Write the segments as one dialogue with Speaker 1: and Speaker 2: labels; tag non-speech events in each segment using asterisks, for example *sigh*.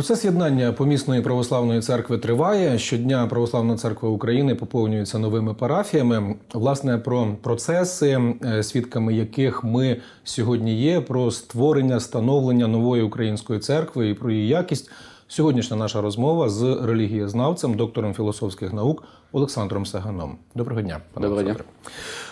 Speaker 1: Процес єднання помісної православної церкви триває. Щодня Православна церква України поповнюється новими парафіями. Власне, про процеси, е, свідками яких ми сьогодні є, про створення, становлення нової української церкви і про її якість. Сьогоднішня наша розмова з релігієзнавцем, доктором філософських наук Олександром Саганом. Доброго дня, пане
Speaker 2: Доброго дня.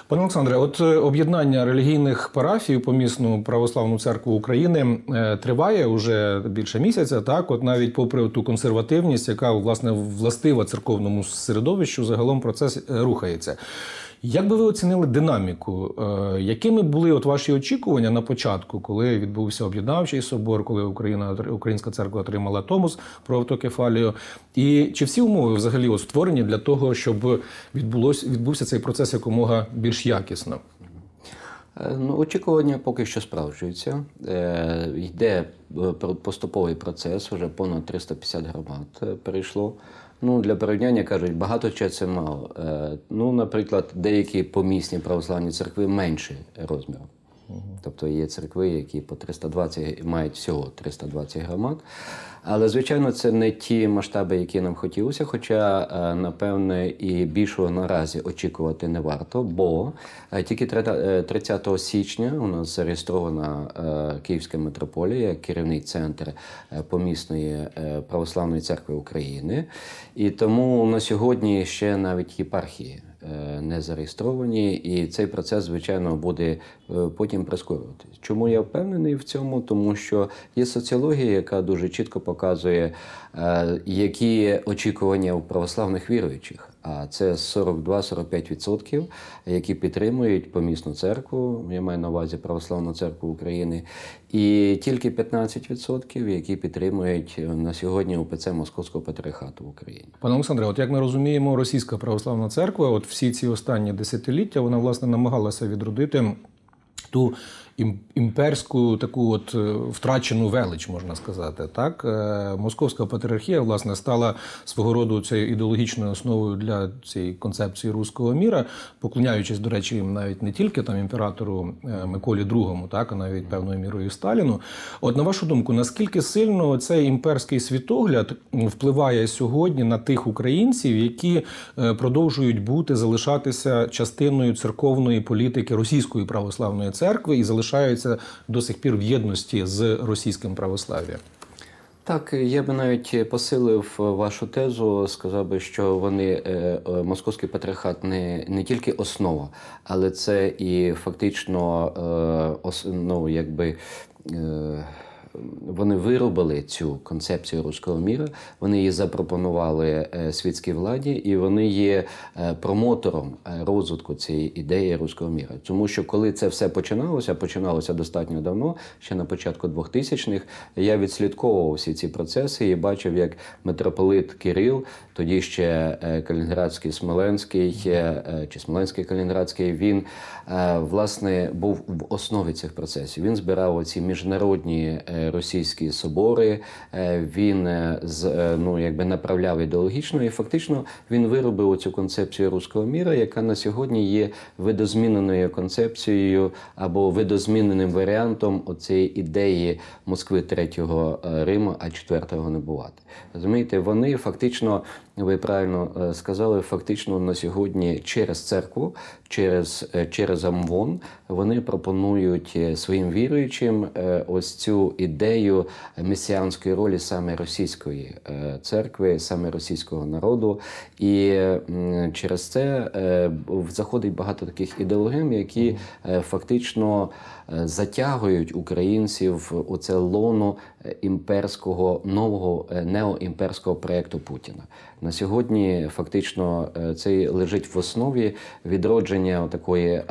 Speaker 1: Пане Олександре, от е, об'єднання релігійних парафій у помісну православну церкву України е, триває уже більше місяця. Так, от навіть попри ту консервативність, яка власне властива церковному середовищу, загалом процес е, рухається. Як би ви оцінили динаміку? Е, Якими були от ваші очікування на початку, коли відбувся об'єднавчий собор, коли Україна Українська церква отримала томос про автокефалію? І чи всі умови взагалі створені для того, щоб відбулось відбувся цей процес якомога більш якісно?
Speaker 2: Е, Ну, очікування поки що справджуються. Е, йде е, поступовий процес, вже понад 350 громад перейшло. Ну, для порівняння кажуть, багато чи це мало. Е, ну, наприклад, деякі помісні православні церкви менші розміром. Тобто є церкви, які по 320 мають всього 320 громад. Але, звичайно, це не ті масштаби, які нам хотілося. Хоча, е, напевне, і більшого наразі очікувати не варто, бо е, тільки 30 січня у нас зареєстрована е, Київська митрополія, керівний центр е, помісної е, православної церкви України. І тому на сьогодні ще навіть єпархії е, не зареєстровані, і цей процес, звичайно, буде е, потім прискорюватися. Чому я впевнений в цьому? Тому що є соціологія, яка дуже чітко показує, е, які очікування у православних віруючих. Це 42-45%, які підтримують помісну церкву. Я маю на увазі Православну церкву України, і тільки 15%, які підтримують е, на сьогодні УПЦ Московського патріархату в Україні.
Speaker 1: Пане Олександре, от як ми розуміємо, російська православна церква, от всі ці останні десятиліття, вона власне намагалася відродити ту імперську таку от е, втрачену велич, можна сказати. Так, Е, московська патріархія власне стала свого роду цією ідеологічною основою для цієї концепції руського міра, поклоняючись, до речі, навіть не тільки там імператору е, Миколі II, так а навіть певною мірою Сталіну. От на вашу думку, наскільки сильно цей імперський світогляд впливає сьогодні на тих українців, які продовжують бути залишатися частиною церковної політики російської православної церкви і залишаються до сих пір в єдності з російським православ'ям?
Speaker 2: Так, я би навіть посилив вашу тезу, сказав би, що вони е, е, московський патріархат не, не тільки основа, але це і фактично е, ну, якби. Вони виробили цю концепцію руського міра, вони її запропонували е, світській владі, і вони є е, промотором е, розвитку цієї ідеї руського міра. Тому що коли це все починалося, починалося достатньо давно, ще на початку 2000-х, я відслідковував всі ці процеси і бачив, як митрополит Кирил, тоді ще Калінінградський Смоленський чи Смоленський Калінінградський, він власне був в основі цих процесів. Він збирав оці міжнародні е, російські собори. е, Він е, з е, ну якби направляв ідеологічно, і фактично він виробив цю концепцію руського міра, яка на сьогодні є видозміненою концепцією або видозміненим варіантом оцієї ідеї Москви третього е, Риму, а четвертого не бувати. Розумієте, вони фактично. Ви правильно е, сказали, фактично на сьогодні через церкву, через, е, через АМВОН вони пропонують е, своїм віруючим ось цю ідею месіанської ролі саме російської церкви, саме російського народу. І через це в- заходить багато таких ідеологем, які фактично затягують українців у це лоно е, імперського нового е, неоімперського проєкту Путіна. На сьогодні фактично е, це лежить в основі відродження такої е,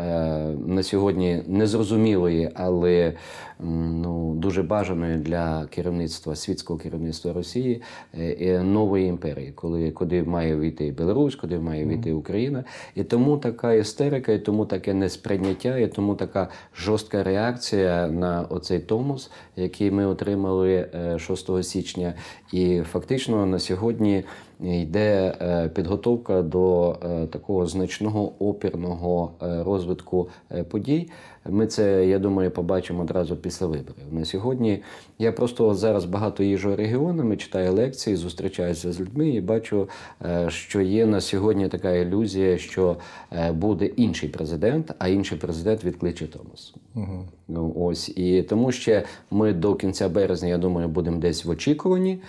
Speaker 2: на сьогодні незрозумілої, але ну дуже бажаної для керівництва світського керівництва Росії е, е, нової імперії, коли куди має війти Білорусь, куди має війти Україна, і тому така істерика, і тому таке несприйняття, і тому така жорстка реакція на оцей томос, який ми отримали е, 6 січня. І фактично на сьогодні йде е, підготовка до е, такого значного опірного е, розвитку е, подій. Ми це, я думаю, побачимо одразу після виборів. На сьогодні я просто зараз багато їжджу регіонами, читаю лекції, зустрічаюся з людьми і бачу, е, що є на сьогодні така ілюзія, що е, буде інший президент, а інший президент відкличе Томас.
Speaker 1: Угу.
Speaker 2: Ну ось і тому ще ми до кінця березня, я думаю, будемо десь в очікуванні.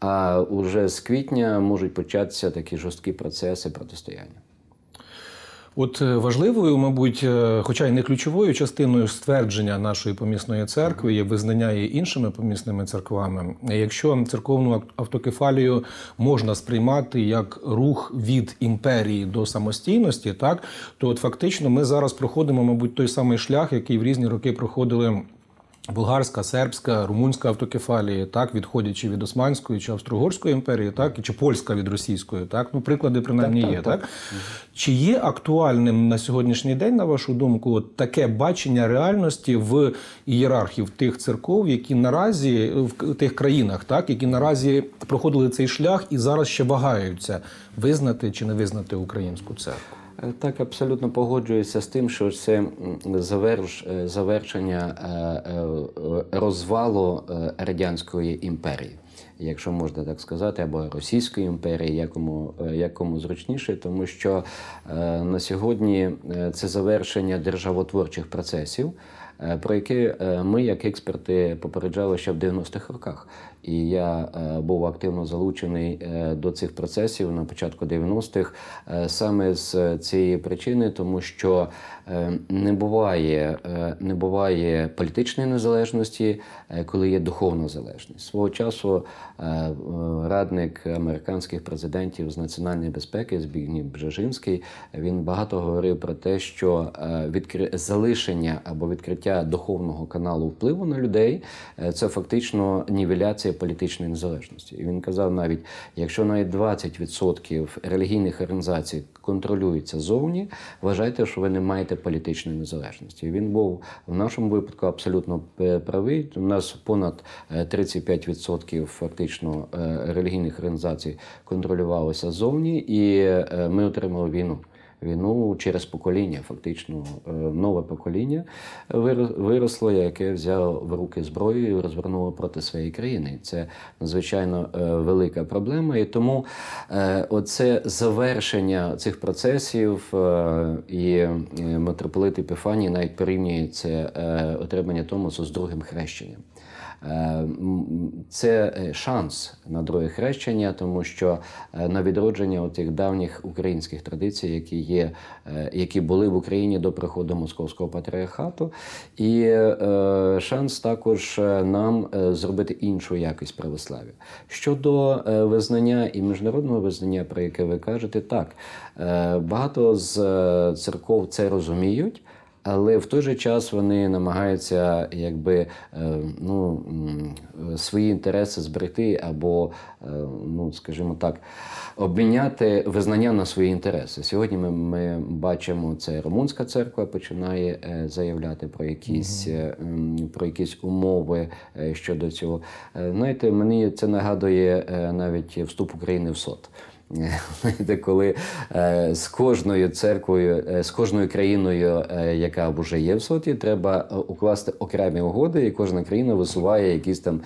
Speaker 2: А уже з квітня можуть початися такі жорсткі процеси протистояння.
Speaker 1: От е, важливою, мабуть, е, хоча й не ключовою частиною ствердження нашої помісної церкви є визнання її іншими помісними церквами. Якщо церковну ав- автокефалію можна сприймати як рух від імперії до самостійності, так то от фактично ми зараз проходимо, мабуть, той самий шлях, який в різні роки проходили. Болгарська, сербська, румунська автокефалії, так, відходячи від Османської чи Австро-Угорської імперії, так, і чи польська від російської, так. Ну, приклади принаймні
Speaker 2: Так,
Speaker 1: є,
Speaker 2: так,
Speaker 1: так.
Speaker 2: так.
Speaker 1: Чи є актуальним на сьогоднішній день, на вашу думку, от таке бачення реальності в ієрархів тих церков, які наразі в тих країнах, так, які наразі проходили цей шлях і зараз ще вагаються визнати чи не визнати українську церкву?
Speaker 2: Е, Так, абсолютно погоджуюся з тим, що це заверш, е, завершення е, розвалу радянської імперії, якщо можна так сказати, або Російської імперії, якому, якому зручніше, тому що на сьогодні це завершення державотворчих процесів. Про які ми, як експерти, попереджали ще в 90-х роках. І я е, був активно залучений е, до цих процесів на початку 90-х е, саме з цієї причини, тому що не буває, не буває політичної незалежності, коли є духовна залежність. Свого часу радник американських президентів з національної безпеки Збігнів Бжежинський він багато говорив про те, що відкри... залишення або відкриття духовного каналу впливу на людей це фактично нівеляція політичної незалежності. І він казав навіть, якщо навіть 20% релігійних організацій контролюються зовні, вважайте, що ви не маєте політичної незалежності. І він був в нашому випадку абсолютно е, правий. У нас понад е, 35% фактично е, релігійних організацій контролювалося зовні, і е, ми отримали війну. Війну через покоління, фактично е, нове покоління виросло, яке взяло в руки зброю і розвернуло проти своєї країни. Це надзвичайно е, велика проблема. І тому е, оце завершення цих процесів і митрополит Епіфаній навіть порівнює це е, отримання Томасу з другим хрещенням. Е, Це е, шанс на друге хрещення, тому що е, на відродження тих давніх українських традицій, які є, які були в Україні до приходу московського патріархату, і шанс також нам зробити іншу якість православ'я. Щодо визнання і міжнародного визнання, про яке ви кажете, так багато з церков це розуміють. Але в той же час вони намагаються якби е, ну, свої інтереси зберегти або, е, ну скажімо так, обміняти визнання на свої інтереси. Сьогодні ми, ми бачимо, це Румунська церква починає е, заявляти про якісь, про якісь умови щодо цього. Знаєте, мені це нагадує навіть вступ України в СОТ. Знаєте, коли е, з кожною церквою, е, з кожною країною, е, яка вже є в соті, треба укласти окремі угоди, і кожна країна висуває якісь там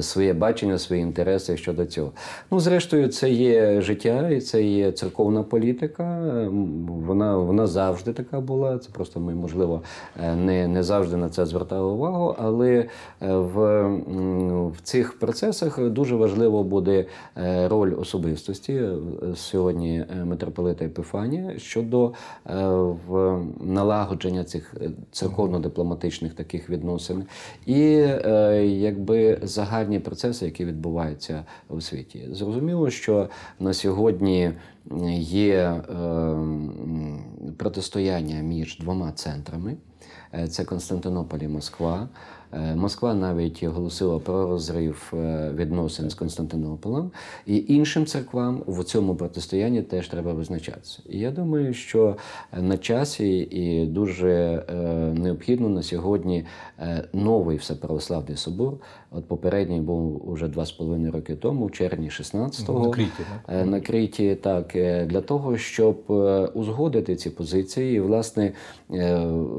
Speaker 2: своє бачення, свої інтереси щодо цього. Ну, зрештою, це є життя і це є церковна політика. Вона, вона завжди така була. Це просто ми, можливо, не, не завжди на це звертали увагу, але в, в цих процесах дуже важливо буде роль особистості сьогодні е, митрополита Епіфанія щодо е, налагодження цих е, церковно-дипломатичних таких відносин і якби загальні процеси, які відбуваються у світі. Зрозуміло, що на сьогодні є протистояння між двома центрами. Це Константинополь і Москва. Е, Москва навіть оголосила про розрив е, відносин з Константинополем, і іншим церквам в цьому протистоянні теж треба визначатися. І я думаю, що на часі і дуже е, необхідно на сьогодні новий всеправославний собор. От попередній був уже два з половиною роки тому, в червні 16-го.
Speaker 1: На Кріті, так?
Speaker 2: На Криті, так для того, щоб узгодити ці позиції і власне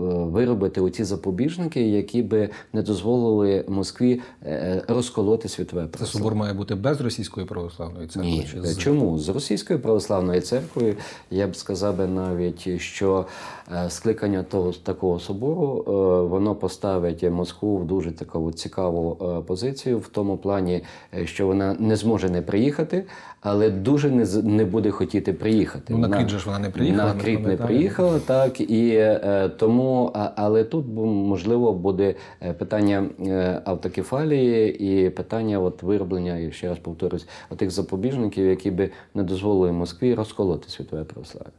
Speaker 2: виробити оці запобіжники, які би не дозволили Москві е, розколоти світове
Speaker 1: Це собор має бути без російської православної церкви?
Speaker 2: Ні,
Speaker 1: чи
Speaker 2: Е,
Speaker 1: з...
Speaker 2: чому з російською православною церквою я б сказав би навіть, що е, скликання того такого собору воно поставить Москву в дуже таку цікаву позицію в тому плані, що вона не зможе не приїхати, але дуже не не буде хотіти приїхати.
Speaker 1: Ну, на Кріт же ж вона не приїхала,
Speaker 2: На Кріт не приїхала, так і тому, але тут можливо буде е, питання е, автокефалії і питання от вироблення, і ще раз повторюсь, отих запобіжників, які би не дозволили Москві розколоти світове православ'я.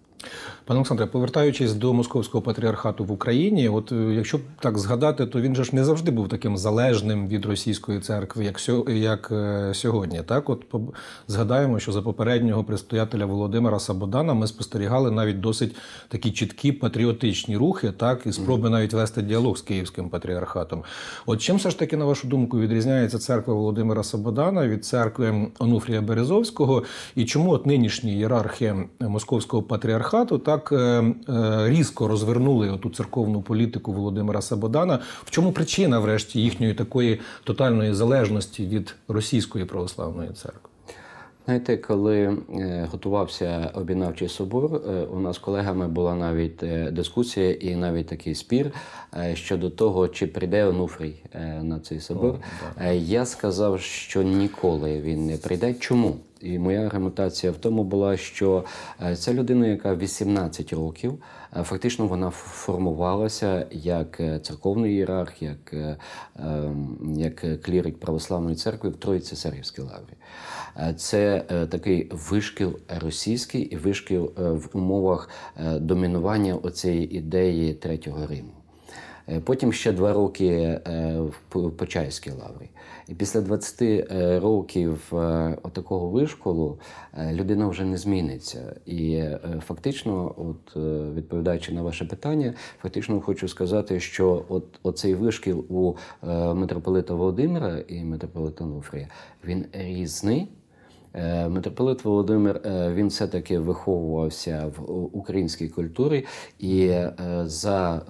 Speaker 1: Пане Олександре, повертаючись до московського патріархату в Україні, от е, якщо так згадати, то він же ж не завжди був таким залежним від російської церкви, як сьо- як е, сьогодні. Так, от згадаємо, що за попереднього предстоятеля Володимира Сабодана ми спостерігали навіть досить такі чіткі патріотичні рухи, так і спроби навіть вести діалог з київським патріархатом. От чим все ж таки, на вашу думку, відрізняється церква Володимира Сабодана від церкви Онуфрія Березовського, і чому от нинішні ієрархи московського патріархату так е, е, різко розвернули оту церковну політику Володимира Сабодана? В чому причина, врешті, їхньої такої тотальної залежності від російської православної церкви?
Speaker 2: Знаєте, коли е, готувався об'єднавчий собор, у нас з колегами була навіть дискусія і навіть такий спір щодо того, чи прийде Онуфрій на цей собор. Е, Я сказав, що ніколи він не прийде. Чому? І моя аргументація в тому була, що е, ця людина, яка 18 років, е, фактично вона формувалася як е, церковний ієрарх, як, ем, як клірик православної церкви в Троїці Сергівській лаврі. Це такий вишкіл російський і вишкіл в умовах домінування оцієї ідеї Третього Риму. Е, Потім ще два роки е, в П- Почаївській лаврі. І після 20 е, років отакого вишколу людина вже не зміниться. І фактично, от відповідаючи на ваше питання, фактично хочу сказати, що от оцей вишкіл у митрополита Володимира і митрополита Нуфрія він різний. Е, Митрополит Володимир е, він все-таки виховувався в українській культурі, і е, за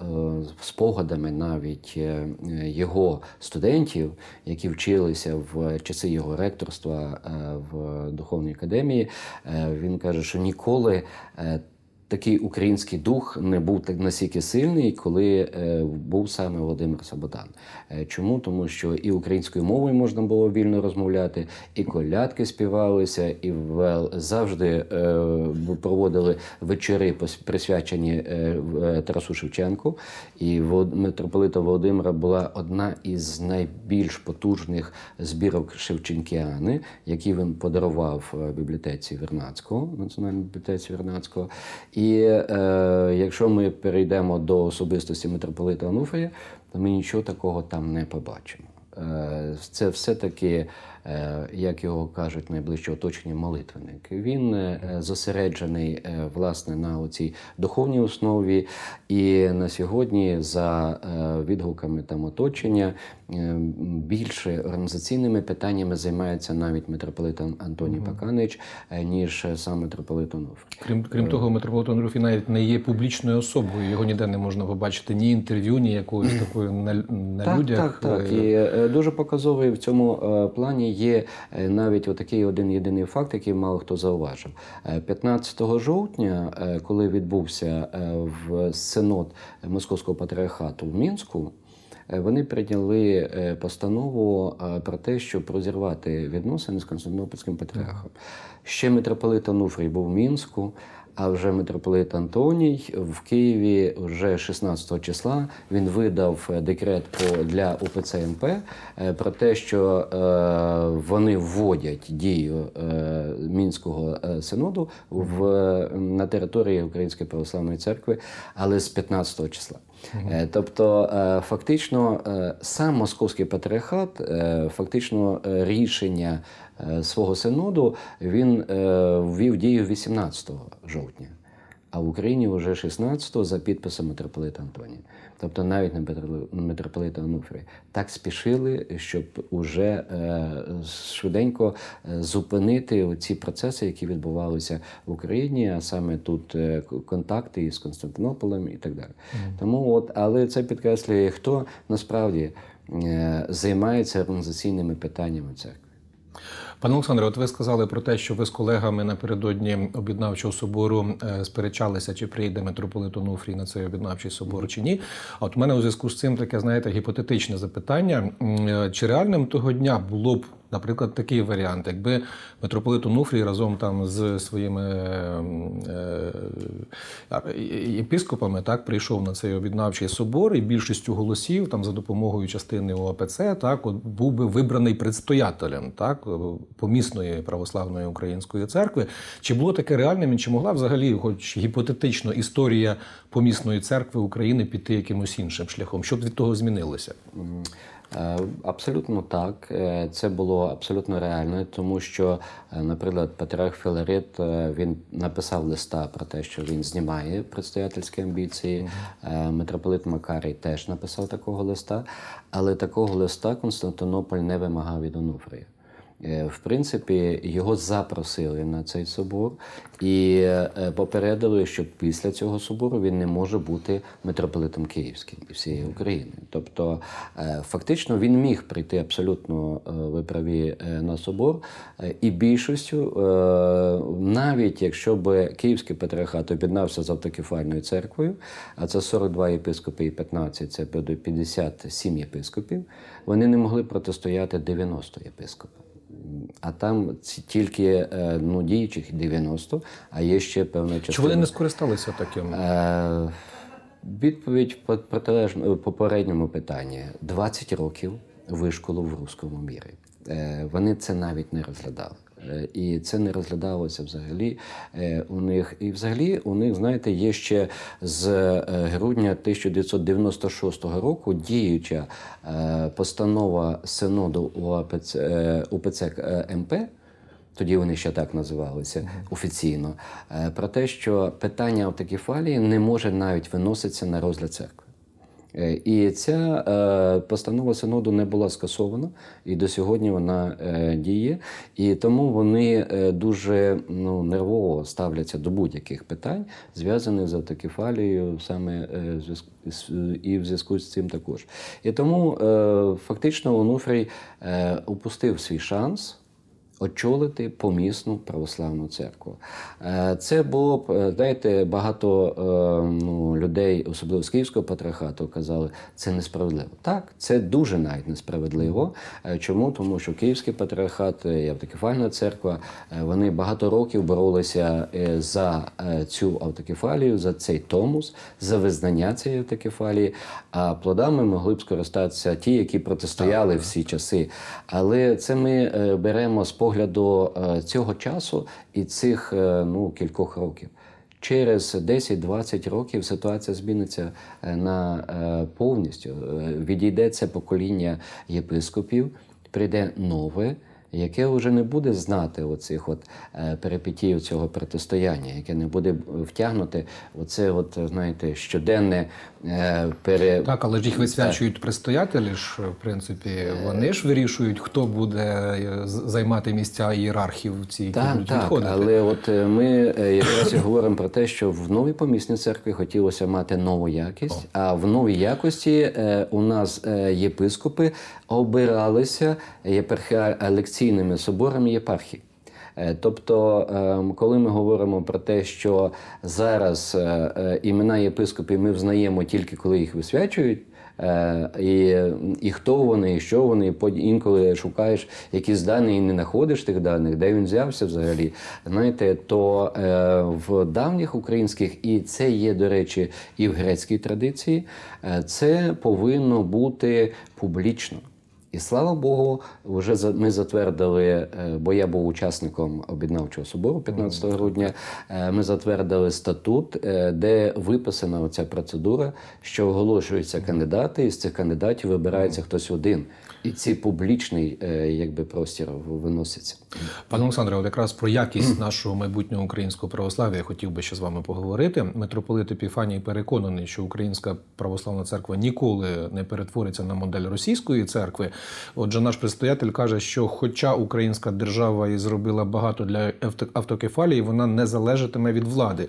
Speaker 2: спогадами навіть його студентів, які вчилися в часи його ректорства в духовній академії, він каже, що ніколи. Такий український дух не був так настільки сильний, коли е, був саме Володимир Саботан. Е, чому? Тому що і українською мовою можна було вільно розмовляти, і колядки співалися, і завжди е, проводили вечори, присвячені Тарасу Шевченку. І митрополита Володимира була одна із найбільш потужних збірок Шевченкіани, які він подарував бібліотеці Вернадського, Національній бібліотеці Вернадського. І е, якщо ми перейдемо до особистості митрополита Ануфрія, то ми нічого такого там не побачимо. Е, Це все-таки, як його кажуть, найближче оточення молитвенник. Він е, зосереджений е, власне на цій духовній основі, і на сьогодні, за е, відгуками там оточення, е, більше організаційними питаннями займається навіть митрополит Ан- Антоній Паканич, е, ніж сам митрополит Онуфрій.
Speaker 1: Крім крім того, митрополит Онуфрій навіть не є публічною особою. Його ніде не можна побачити ні інтерв'ю, ні якоїсь такої на, на
Speaker 2: Так,
Speaker 1: людях.
Speaker 2: так, так.
Speaker 1: Е,
Speaker 2: І е, дуже показовий в цьому е, плані є е, навіть отакий один єдиний факт, який мало хто зауважив. Е, 15 жовтня, е, коли відбувся е, в синод Московського патріархату в Мінську. е, Вони прийняли е, постанову е, про те, щоб розірвати відносини з Константинопольським патріархом. Ще митрополит Ануфрій був в Мінську, а вже митрополит Антоній в Києві вже 16 числа він видав е, декрет для УПЦ МП е, про те, що е, вони вводять дію мінського синоду в на території Української православної церкви, але з 15 числа. Е, Тобто, е, фактично, е, сам московський патріархат, фактично рішення свого синоду він ввів дію 18 жовтня. А в Україні вже 16-го за підписом митрополита Антонія. Тобто навіть не митрополи- митрополита Онуфрія. Так спішили, щоб уже е, швиденько е, зупинити ці процеси, які відбувалися в Україні, а саме тут е, контакти із Константинополем і так далі. Тому от, але це підкреслює, хто насправді займається організаційними питаннями церкви.
Speaker 1: Пане Олександре, от ви сказали про те, що ви з колегами напередодні об'єднавчого собору е, сперечалися, чи прийде митрополит Онуфрій на цей об'єднавчий собор чи ні. А от у мене у зв'язку з цим таке, знаєте, гіпотетичне запитання: е, чи реальним того дня було б, наприклад, такий варіант, якби митрополит Онуфрій разом там з своїми е, єпископами так прийшов на цей об'єднавчий собор, і більшістю голосів там за допомогою частини ОАПЦ так от був би вибраний предстоятелем так помісної православної української церкви. Чи було таке реальним і чи могла взагалі, хоч гіпотетично, історія помісної церкви України піти якимось іншим шляхом? Що б від того змінилося?
Speaker 2: Е, Абсолютно так. Е, Це було абсолютно реально, тому що, е, наприклад, Патріарх Філарет він написав листа про те, що він знімає предстоятельські амбіції. Митрополит Макарій теж написав такого листа, але такого листа Константинополь не вимагав від Онуфрія. Е, В принципі, його запросили на цей собор і е, попередили, що після цього собору він не може бути митрополитом Київським і всієї України. Тобто, е, фактично, він міг прийти абсолютно ви праві е, на собор, і більшістю, навіть якщо б Київський патріархат об'єднався з автокефальною церквою, а це 42 єпископи і 15, це 57 єпископів, вони не могли протистояти 90 єпископам. А там тільки е, ну, діючих 90, а є ще певна частина.
Speaker 1: Чи вони не скористалися таким?
Speaker 2: Е, Відповідь по попередньому питанні: 20 років вишколу в руському мірі. Е, Вони це навіть не розглядали. Е, І це не розглядалося взагалі е, у них. І взагалі у них, знаєте, є ще з е, грудня 1996 року діюча постанова Синоду УПЦ е, МП, тоді вони ще так називалися офіційно, про те, що питання автокефалії не може навіть виноситися на розгляд церкви. Е, І ця е, постанова синоду не була скасована, і до сьогодні вона е, діє. І тому вони дуже ну, нервово ставляться до будь-яких питань, зв'язаних з автокефалією, саме і в зв'язку з цим також. І тому фактично Онуфрій упустив свій шанс очолити помісну православну церкву. Е, Це було б, е, знаєте, багато е, ну, людей, особливо з Київського патріархату, казали, це несправедливо. Так, це дуже навіть несправедливо. Чому? Тому що Київський патріархат і автокефальна церква, вони багато років боролися за цю автокефалію, за цей томус, за визнання цієї автокефалії. А плодами могли б скористатися ті, які протистояли всі часи. Але це ми беремо з погляду е, цього часу і цих е, ну, кількох років. Через 10-20 років ситуація зміниться е, на повністю. Відійде це покоління єпископів, прийде нове, яке вже не буде знати оцих от е, перипетій цього протистояння, яке не буде втягнути оце, от, знаєте, щоденне е, пере...
Speaker 1: Так, але ж їх висвячують предстоятелі ж, в принципі, вони ж вирішують, хто буде е, займати місця ієрархів ці, які
Speaker 2: Так,
Speaker 1: будуть
Speaker 2: так,
Speaker 1: відходити.
Speaker 2: але от е, ми е, якраз і говоримо про те, що в новій помісній церкві хотілося мати нову якість, а в новій якості е, у нас е, єпископи обиралися єпархіа- лекційними соборами єпархії. Е, Тобто, ем, коли ми говоримо про те, що зараз е, е, імена єпископів ми взнаємо тільки коли їх висвячують, і, і хто вони, і що вони, і інколи шукаєш якісь дані і не знаходиш тих даних, де він взявся взагалі. Знаєте, то в давніх українських, і це є, до речі, і в грецькій традиції, це повинно бути публічно. І слава Богу, вже ми затвердили, е, бо я був учасником об'єднавчого собору 15 грудня. е, Ми затвердили статут, е, де виписана ця процедура, що оголошуються кандидати, і з цих кандидатів вибирається хтось один. І цей публічний е, якби простір виноситься.
Speaker 1: Пане Олександре, от якраз про якість нашого майбутнього українського православ'я я хотів би ще з вами поговорити. Митрополит Епіфаній переконаний, що Українська православна церква ніколи не перетвориться на модель російської церкви. Отже, наш предстоятель каже, що, хоча українська держава і зробила багато для авто- автокефалії, вона не залежатиме від влади.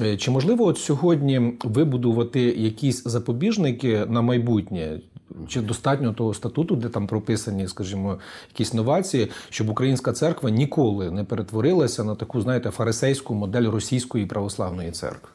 Speaker 1: Е, Чи можливо от сьогодні вибудувати якісь запобіжники на майбутнє? Чи достатньо того статуту, де там прописані, скажімо, якісь новації, щоб українська церква ніколи не перетворилася на таку, знаєте, фарисейську модель російської православної церкви?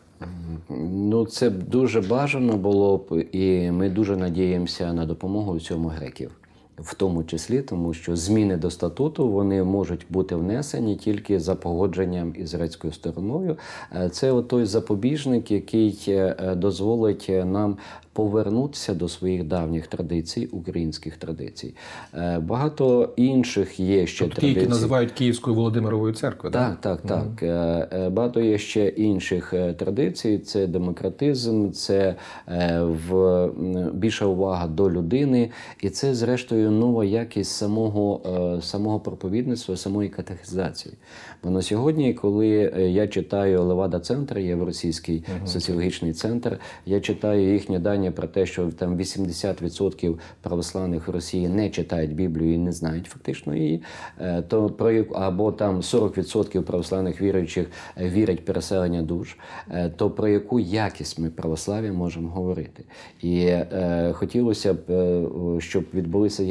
Speaker 2: Ну, це дуже бажано було б, і ми дуже надіємося на допомогу в цьому греків. В тому числі, тому що зміни до статуту вони можуть бути внесені тільки за погодженням із грецькою стороною. Е, Це той запобіжник, який е, дозволить е, нам повернутися до своїх давніх традицій, українських традицій. Е, Багато інших є ще
Speaker 1: Тобто
Speaker 2: традицій.
Speaker 1: які називають Київською Володимировою церквою.
Speaker 2: Так, так, так. Е, е, Багато є ще інших традицій. Це демократизм, це в більша увага до людини, і це, зрештою, нова якість самого, самого проповідництва, самої катехізації. Бо на сьогодні, коли я читаю Левада Центр, є в російський соціологічний центр, я читаю їхні дані про те, що там 80% православних в Росії не читають Біблію і не знають фактично її, е, то про або там 40% православних віруючих е, вірять переселення душ, е, то про яку якість ми православ'я можемо говорити? І е, хотілося б, щоб відбулися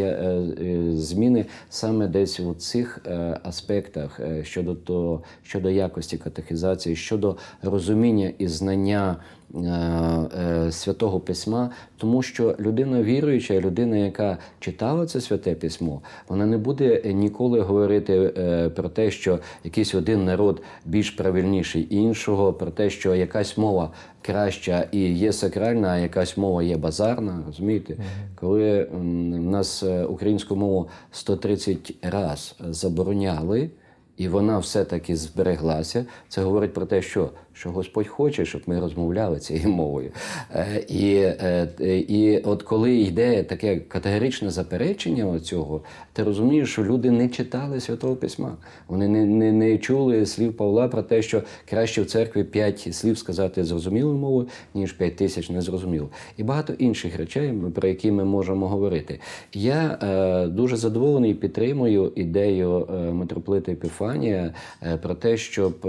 Speaker 2: зміни саме десь у цих аспектах щодо того, щодо якості катехізації, щодо розуміння і знання. Е, е, Святого письма, тому що людина віруюча, людина, яка читала це святе письмо, вона не буде ніколи говорити е, про те, що якийсь один народ більш правильніший іншого, про те, що якась мова краща і є сакральна, а якась мова є базарна. Розумієте, коли в нас українську мову 130 раз забороняли. І вона все-таки збереглася. Це говорить про те, що, що Господь хоче, щоб ми розмовляли цією мовою. Е, і, е, е, і от коли йде таке категоричне заперечення цього, ти розумієш, що люди не читали Святого Письма. Вони не, не, не чули слів Павла про те, що краще в церкві п'ять слів сказати зрозумілою мовою, ніж п'ять тисяч незрозуміло. І багато інших речей, про які ми можемо говорити. Я е, дуже задоволений і підтримую ідею митрополита Епіфанія про те, щоб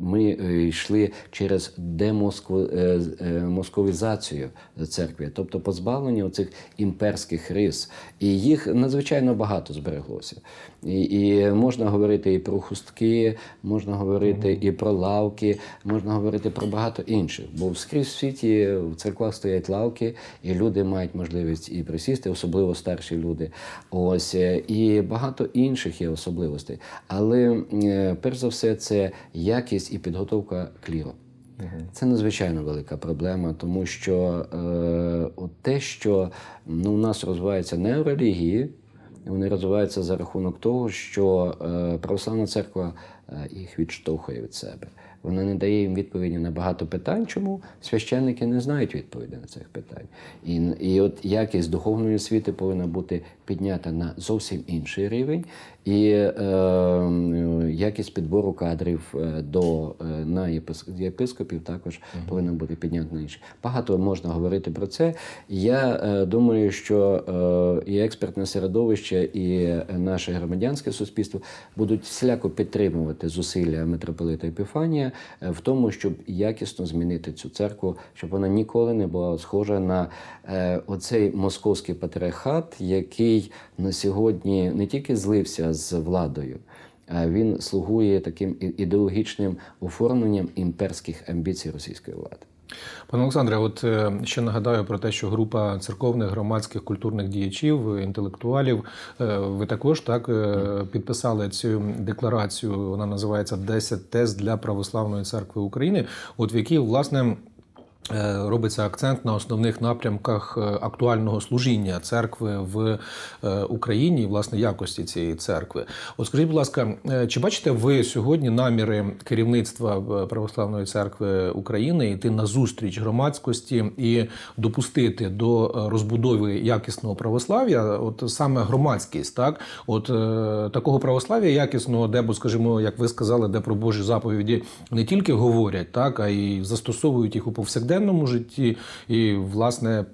Speaker 2: ми йшли через демосковізацію церкви, тобто позбавлення оцих імперських рис. І їх надзвичайно багато збереглося. І, і можна говорити і про хустки, можна говорити і про лавки, можна говорити про багато інших. Бо скрізь в світі в церквах стоять лавки, і люди мають можливість і присісти, особливо старші люди. Ось е, і багато інших є особливостей. Але е, перш за все, це якість і підготовка кліру. Це надзвичайно велика проблема, тому що е, от те, що ну, у нас розвиваються неорелігії, вони розвиваються за рахунок того, що е, православна церква е, їх відштовхує від себе. Вона не дає їм відповіді на багато питань, чому священники не знають відповіді на цих питань. І, і от якість духовної освіти повинна бути піднята на зовсім інший рівень, і е, якість підбору кадрів е, до е, на єпис- єпископів також повинна бути піднята на інший. Багато можна говорити про це. Я е, думаю, що е, і експертне середовище, і наше громадянське суспільство будуть всіляко підтримувати зусилля митрополита Епіфанія е, в тому, щоб якісно змінити цю церкву, щоб вона ніколи не була схожа на е, оцей московський патріархат, який на сьогодні не тільки злився з владою. а Він слугує таким ідеологічним оформленням імперських амбіцій російської влади.
Speaker 1: Пане Олександре, от е, ще нагадаю про те, що група церковних, громадських, культурних діячів, інтелектуалів, е, ви також так е, підписали цю декларацію. Вона називається «10 тез для православної церкви України, от в якій власне. Е, робиться акцент на основних напрямках е, актуального служіння церкви в е, Україні і власне якості цієї церкви. От скажіть, будь ласка, чи бачите ви сьогодні наміри керівництва православної церкви України йти на зустріч громадськості і допустити до розбудови якісного православ'я, от саме громадськість, так от такого православ'я якісного, де бо, скажімо, як ви сказали, де про Божі заповіді не тільки говорять, так а й застосовують їх у повсякденному повсякденному житті, і, власне,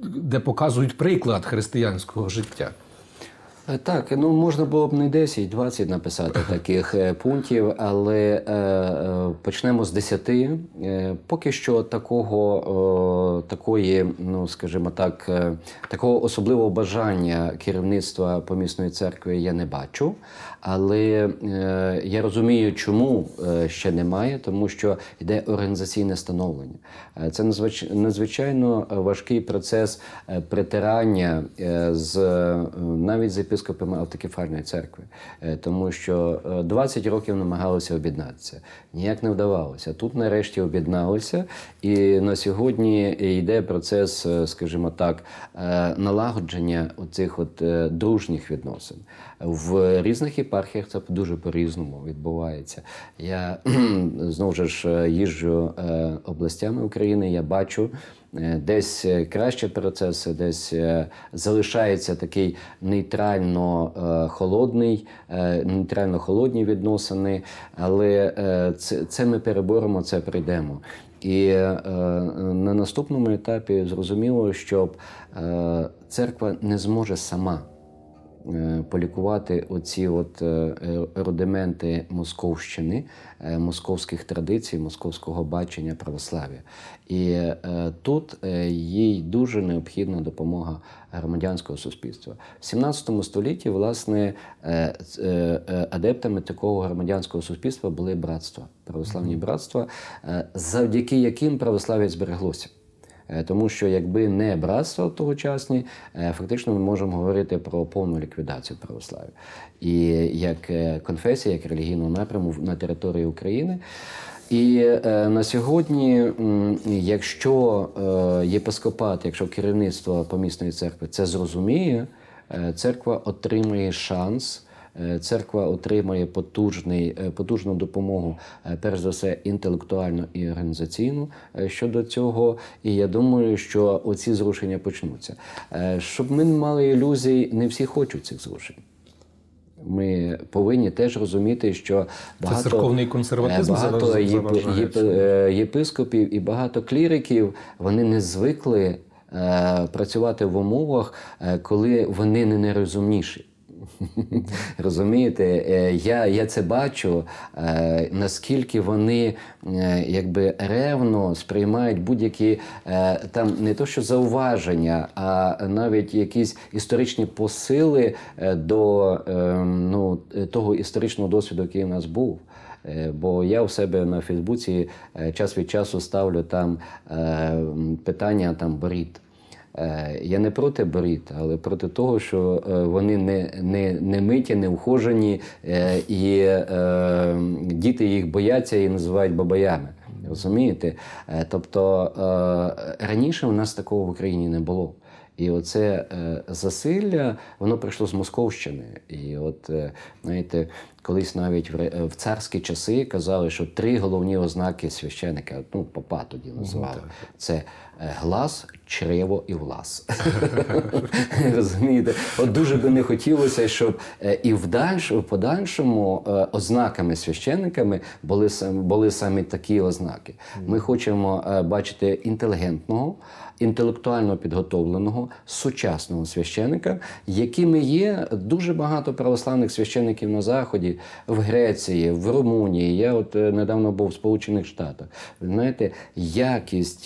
Speaker 1: де показують приклад християнського життя.
Speaker 2: Е, так, ну можна було б не 10-20 написати таких е, пунктів, але е, е, почнемо з 10. Е, поки що такого, е, такої, ну скажімо так, е, такого особливого бажання керівництва помісної церкви я не бачу. Але е, я розумію, чому е, ще немає, тому що йде організаційне становлення. Е, це надзвичайно важкий процес притирання з навіть з єпископами автокефальної церкви, тому що 20 років намагалися об'єднатися. Ніяк не вдавалося. Тут нарешті об'єдналися, і на сьогодні йде процес, скажімо так, налагодження оцих от дружніх відносин в різних єпархіях це дуже по-різному відбувається. Я *clears throat* знову ж е, їжджу е, областями України, я бачу. Е, десь кращі процеси, десь залишається такий нейтрально холодний, нейтрально холодні відносини, але це це ми переборемо, це прийдемо. І на наступному етапі зрозуміло, що церква не зможе сама. Е, полікувати оці от е, рудименти Московщини, е, московських традицій, московського бачення православ'я. І тут їй дуже необхідна допомога громадянського суспільства. В 17 столітті, власне, адептами такого громадянського суспільства були братства, православні братства, завдяки яким православ'я збереглося. Е, тому що якби не братство тогочасні, е, фактично ми можемо говорити про повну ліквідацію православ'я. І як е, конфесія, як релігійного напряму на території України. І е, на сьогодні, якщо е, єпископат, якщо керівництво помісної церкви це зрозуміє, е, церква отримає шанс церква отримає потужний, е, потужну допомогу, е, перш за все, інтелектуальну і організаційну щодо цього. І я думаю, що оці зрушення почнуться. Щоб ми не мали ілюзій, не всі хочуть цих зрушень. Ми повинні теж розуміти, що багато
Speaker 1: Це церковний консерватизм
Speaker 2: багато єп, єп, єпископів і багато кліриків вони не звикли е, працювати в умовах, е, коли вони не найрозумніші. Розумієте, е, я я це бачу, е, наскільки вони е, якби ревно сприймають будь-які там не то, що зауваження, а навіть якісь історичні посили до ну, того історичного досвіду, який у нас був. Бо я у себе на Фейсбуці час від часу ставлю там питання там боріт. Е, я не проти боріт, але проти того, що е, вони не не, не миті, не ухожені, е, і діти їх бояться і називають бабаями. Розумієте? Тобто раніше у нас такого в Україні не було. І оце засилля, воно прийшло з Московщини. І от, знаєте, колись навіть в царські часи казали, що три головні ознаки священика, ну, папа тоді називали. Це глас, чрево і влас. *laughs* Розумієте? От дуже би не хотілося, щоб е, і в подальшому е, ознаками священниками були були саме такі ознаки. Ми хочемо е, бачити інтелігентного, інтелектуально підготовленого, сучасного священника, якими є дуже багато православних священників на Заході, в Греції, в Румунії. Я от недавно був в Сполучених Штатах. Знаєте, якість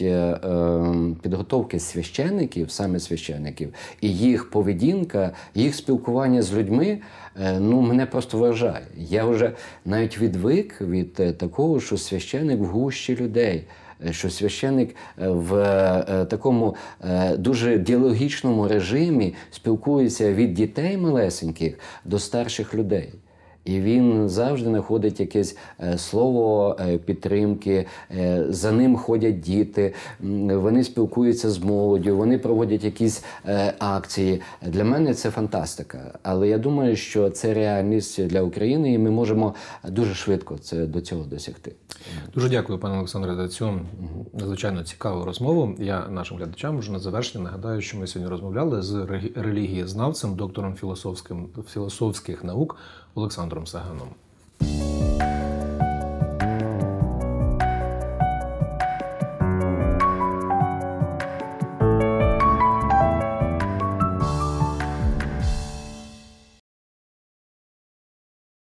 Speaker 2: підготовки підготовки священників, саме священників, і їх поведінка, їх спілкування з людьми. Е, ну, мене просто вражає. Я вже навіть відвик від е, такого, що священник в гущі людей, е, що священник в такому дуже діалогічному режимі спілкується від дітей малесеньких до старших людей. І він завжди знаходить якесь е, слово е, підтримки. е, За ним ходять діти, вони спілкуються з молоддю, вони проводять якісь акції. Для мене це фантастика. Але я думаю, що це реальність для України, і ми можемо дуже швидко це до цього досягти.
Speaker 1: Дуже дякую, пане Олександре, за цю надзвичайно цікаву розмову. Я нашим глядачам вже на завершення нагадаю, що ми сьогодні розмовляли з релігієзнавцем, доктором філософським, філософських наук Олександром Сеганом